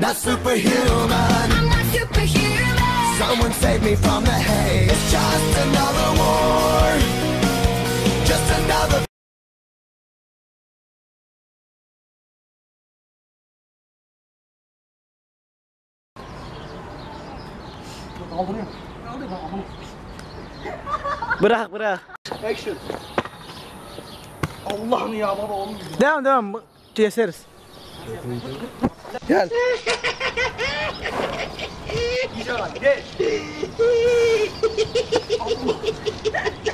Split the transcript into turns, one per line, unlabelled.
not superhuman.
I'm not superhuman.
Someone save me from the hate. It's just another war. Just another.
Kaldırıyor. Kaldırıyor.
Bırak bırak.
Action. Allah'ım ya baba oğlum.
Devam devam. Keseriz. Gel.
Güzel gel.